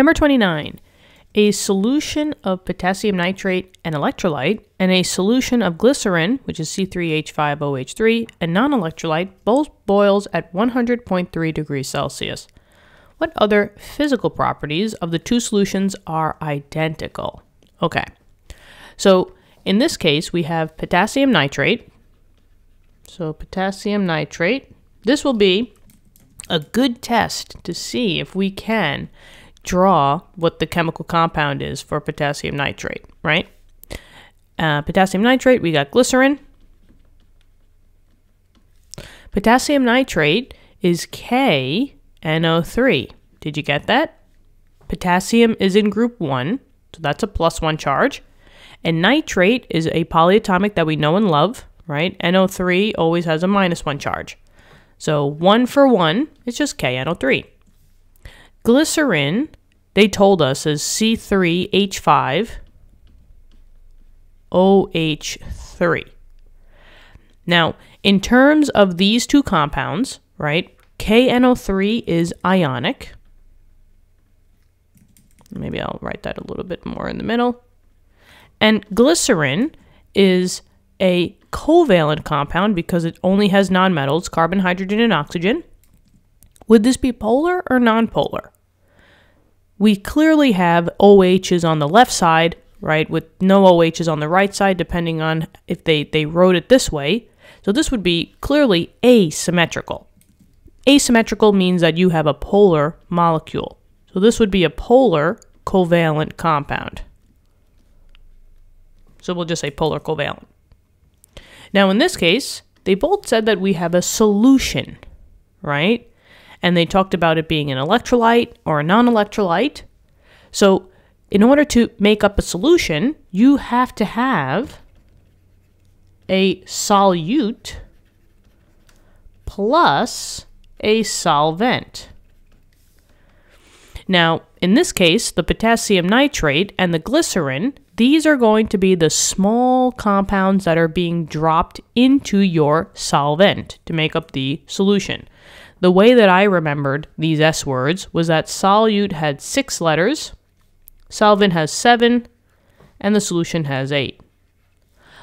Number 29. A solution of potassium nitrate and electrolyte and a solution of glycerin, which is C3H5OH3, and non electrolyte both boils at 100.3 degrees Celsius. What other physical properties of the two solutions are identical? Okay, so in this case, we have potassium nitrate. So, potassium nitrate. This will be a good test to see if we can draw what the chemical compound is for potassium nitrate, right? Uh, potassium nitrate, we got glycerin. Potassium nitrate is KNO3. Did you get that? Potassium is in group 1, so that's a plus 1 charge. And nitrate is a polyatomic that we know and love, right? NO3 always has a minus 1 charge. So 1 for 1 is just KNO3. Glycerin, they told us, is C3H5 OH3. Now, in terms of these two compounds, right, KNO3 is ionic. Maybe I'll write that a little bit more in the middle. And glycerin is a covalent compound because it only has nonmetals, carbon, hydrogen, and oxygen. Would this be polar or nonpolar? We clearly have OHs on the left side, right, with no OHs on the right side, depending on if they, they wrote it this way. So this would be clearly asymmetrical. Asymmetrical means that you have a polar molecule. So this would be a polar covalent compound. So we'll just say polar covalent. Now, in this case, they both said that we have a solution, right? And they talked about it being an electrolyte or a non electrolyte. So, in order to make up a solution, you have to have a solute plus a solvent. Now, in this case, the potassium nitrate and the glycerin, these are going to be the small compounds that are being dropped into your solvent to make up the solution. The way that I remembered these S words was that solute had six letters, solvent has seven, and the solution has eight.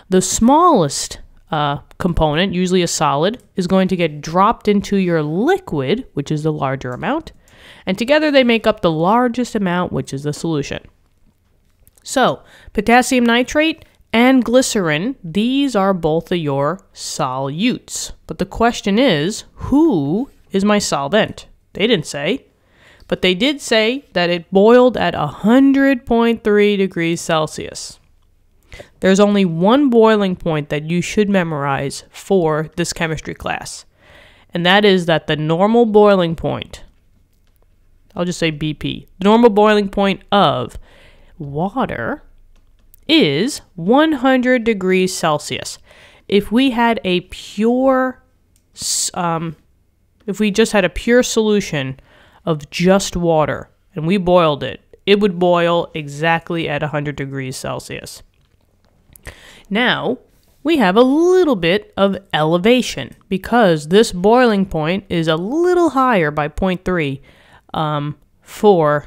The smallest uh, component, usually a solid, is going to get dropped into your liquid, which is the larger amount, and together they make up the largest amount, which is the solution. So, potassium nitrate and glycerin, these are both of your solutes. But the question is, who is my solvent? They didn't say. But they did say that it boiled at 100.3 degrees Celsius. There's only one boiling point that you should memorize for this chemistry class, and that is that the normal boiling point I'll just say BP. The normal boiling point of water is 100 degrees Celsius. If we had a pure, um, if we just had a pure solution of just water and we boiled it, it would boil exactly at 100 degrees Celsius. Now, we have a little bit of elevation because this boiling point is a little higher by 0.3 um, for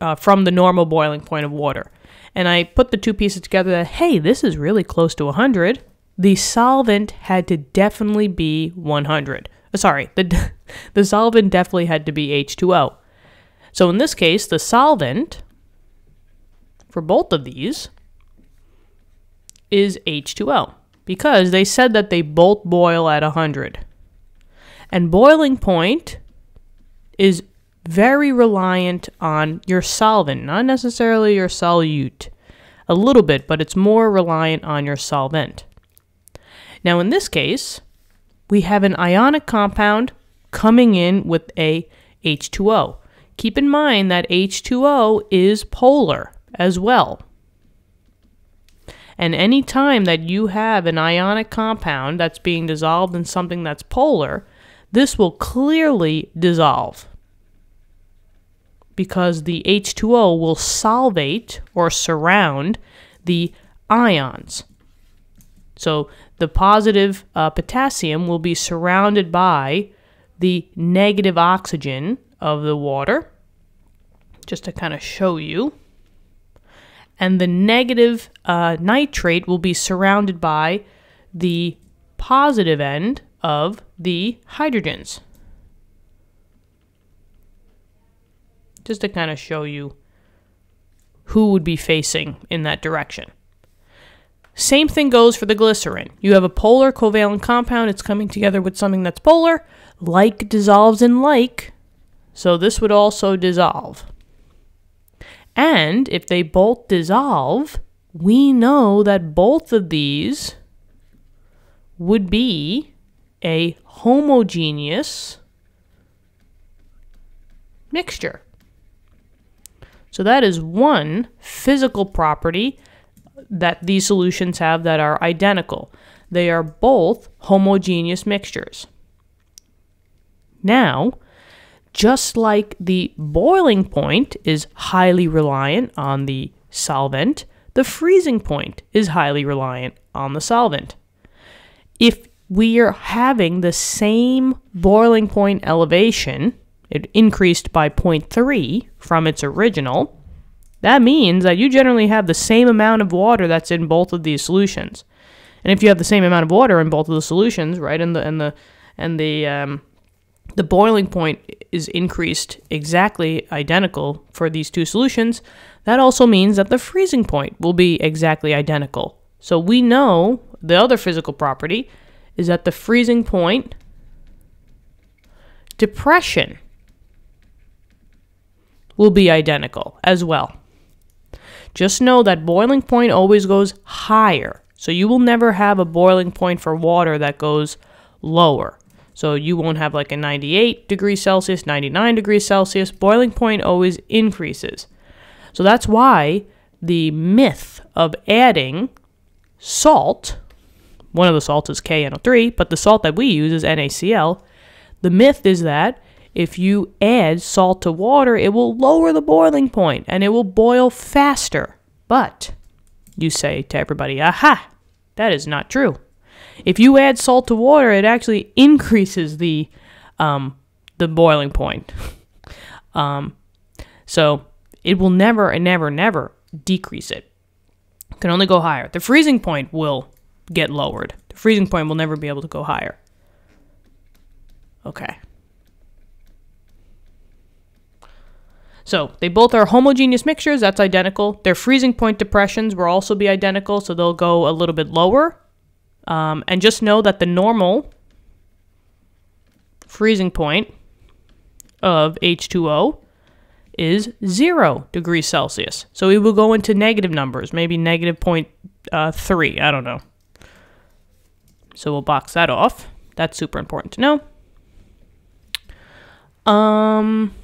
uh, from the normal boiling point of water. And I put the two pieces together that, hey, this is really close to 100. The solvent had to definitely be 100. Sorry, the, the solvent definitely had to be H2O. So in this case, the solvent for both of these is H2O because they said that they both boil at 100. And boiling point is very reliant on your solvent, not necessarily your solute. A little bit, but it's more reliant on your solvent. Now, in this case, we have an ionic compound coming in with a H2O. Keep in mind that H2O is polar as well. And any time that you have an ionic compound that's being dissolved in something that's polar, this will clearly dissolve because the H2O will solvate or surround the ions. So the positive uh, potassium will be surrounded by the negative oxygen of the water. just to kind of show you. And the negative uh, nitrate will be surrounded by the positive end of the hydrogens. Just to kind of show you who would be facing in that direction. Same thing goes for the glycerin. You have a polar covalent compound, it's coming together with something that's polar. Like dissolves in like, so this would also dissolve. And if they both dissolve, we know that both of these would be a homogeneous mixture. So that is one physical property that these solutions have that are identical. They are both homogeneous mixtures. Now, just like the boiling point is highly reliant on the solvent, the freezing point is highly reliant on the solvent. If we are having the same boiling point elevation, it increased by 0.3 from its original, that means that you generally have the same amount of water that's in both of these solutions. And if you have the same amount of water in both of the solutions, right, and the and the and the um, the boiling point is increased exactly identical for these two solutions, that also means that the freezing point will be exactly identical. So we know the other physical property is that the freezing point depression will be identical as well. Just know that boiling point always goes higher. So you will never have a boiling point for water that goes lower. So you won't have like a 98 degrees Celsius, 99 degrees Celsius. Boiling point always increases. So that's why the myth of adding salt, one of the salts is KNO3, but the salt that we use is NaCl. The myth is that if you add salt to water, it will lower the boiling point and it will boil faster. But you say to everybody, aha, that is not true. If you add salt to water, it actually increases the um, the boiling point. um, so it will never and never, never decrease it. it. Can only go higher. The freezing point will get lowered. The freezing point will never be able to go higher. Okay. So they both are homogeneous mixtures, that's identical. Their freezing point depressions will also be identical, so they'll go a little bit lower. Um, and just know that the normal freezing point of H2O is 0 degrees Celsius. So we will go into negative numbers, maybe negative point, uh, 0.3, I don't know. So we'll box that off. That's super important to know. Um,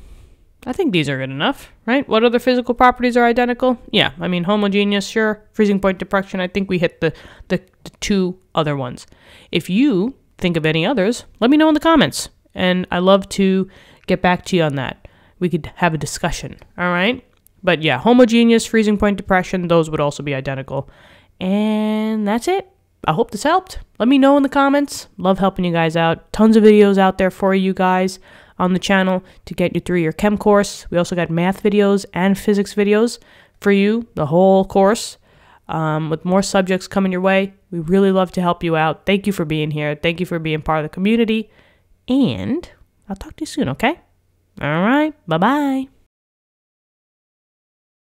I think these are good enough, right? What other physical properties are identical? Yeah, I mean homogeneous, sure. Freezing point depression, I think we hit the, the, the two other ones. If you think of any others, let me know in the comments. And I love to get back to you on that. We could have a discussion, all right? But yeah, homogeneous, freezing point depression, those would also be identical. And that's it. I hope this helped. Let me know in the comments. Love helping you guys out. Tons of videos out there for you guys on the channel to get you through your chem course. We also got math videos and physics videos for you, the whole course, um, with more subjects coming your way. We really love to help you out. Thank you for being here. Thank you for being part of the community. And I'll talk to you soon, okay? All right. Bye bye.